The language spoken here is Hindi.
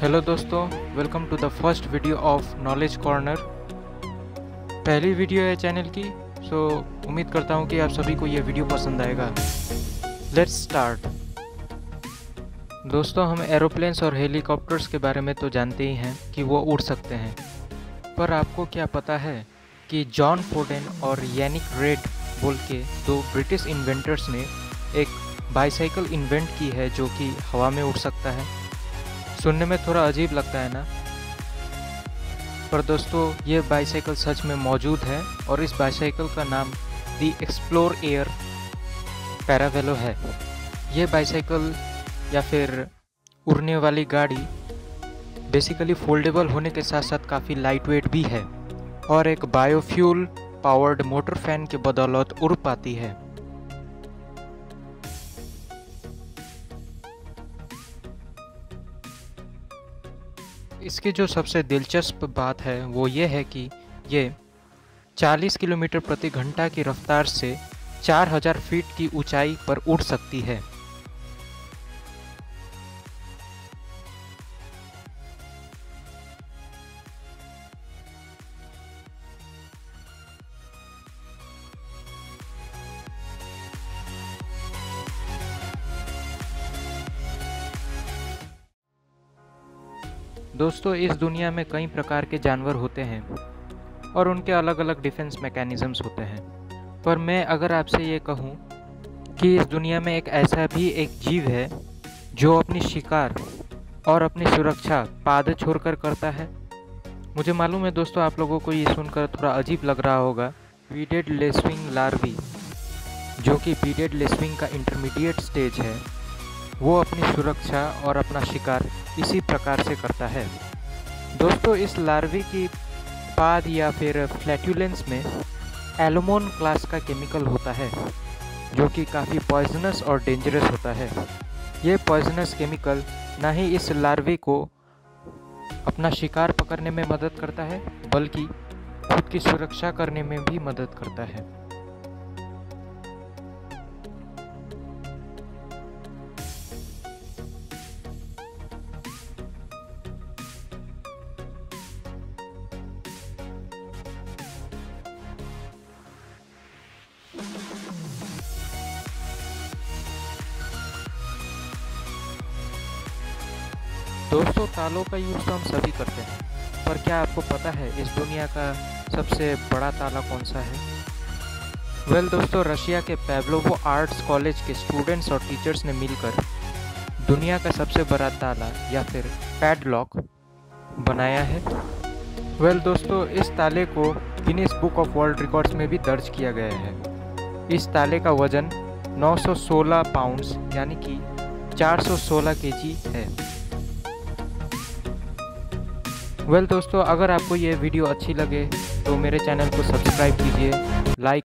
हेलो दोस्तों welcome to the first video of knowledge corner पहली वीडियो है चैनल की सो उम्मीद करता हूँ कि आप सभी को यह वीडियो पसंद आएगा। लेट्स स्टार्ट दोस्तों, हम एरोप्लेन्स और हेलीकॉप्टर्स के बारे में तो जानते ही हैं कि वो उड़ सकते हैं। पर आपको क्या पता है कि जॉन फोर्डेन और यानिक रेड बोल के दो ब्रिटिश इन्वेंटर्स ने एक बाईसाइकिल इन्वेंट की है जो कि हवा में उड़ सकता है? सुनने में थोड़ा अजीब लगता है ना? पर दोस्तों, ये बाईसाइकिल सच में मौजूद है और इस बाईसाइकिल का नाम दी एक्सप्लोर एयर पैरावेलो है। ये बाईसाइकिल या फिर उड़ने वाली गाड़ी बेसिकली फोल्डेबल होने के साथ साथ काफ़ी लाइट वेट भी है और एक बायोफ्यूल पावर्ड मोटर फ़ैन के बदौलत उड़ पाती है। इसकी जो सबसे दिलचस्प बात है, वो ये है कि ये 40 किलोमीटर प्रति घंटा की रफ्तार से 4000 फीट की ऊंचाई पर उड़ सकती है। दोस्तों, इस दुनिया में कई प्रकार के जानवर होते हैं और उनके अलग अलग डिफेंस मैकेनिज़म्स होते हैं। पर मैं अगर आपसे ये कहूँ कि इस दुनिया में एक ऐसा भी एक जीव है जो अपनी शिकार और अपनी सुरक्षा पाद छोड़कर करता है? मुझे मालूम है दोस्तों, आप लोगों को ये सुनकर थोड़ा अजीब लग रहा होगा। बीडेड लेस्विंग लार्वी जो कि बीडेड लेस्विंग का इंटरमीडिएट स्टेज है। वो अपनी सुरक्षा और अपना शिकार इसी प्रकार से करता है। दोस्तों, इस लार्वी की पाद या फिर फ्लैटुलेंस में एलोमोन क्लास का केमिकल होता है, जो कि काफ़ी पॉइजनस और डेंजरस होता है। ये पॉइजनस केमिकल ना ही इस लार्वे को अपना शिकार पकड़ने में मदद करता है, बल्कि खुद की सुरक्षा करने में भी मदद करता है। दोस्तों तालों का यूज़ तो हम सभी करते हैं पर क्या आपको पता है इस दुनिया का सबसे बड़ा ताला कौन सा है? वेल well, दोस्तों रशिया के पैब्लोवो आर्ट्स कॉलेज के स्टूडेंट्स और टीचर्स ने मिलकर दुनिया का सबसे बड़ा ताला या फिर पैडलॉक बनाया है। वेल well, दोस्तों इस ताले को Guinness book of world records में भी दर्ज किया गया है। इस ताले का वज़न 916 पाउंड्स यानी कि 416 केजी है। वेल well, दोस्तों अगर आपको ये वीडियो अच्छी लगे तो मेरे चैनल को सब्सक्राइब कीजिए लाइक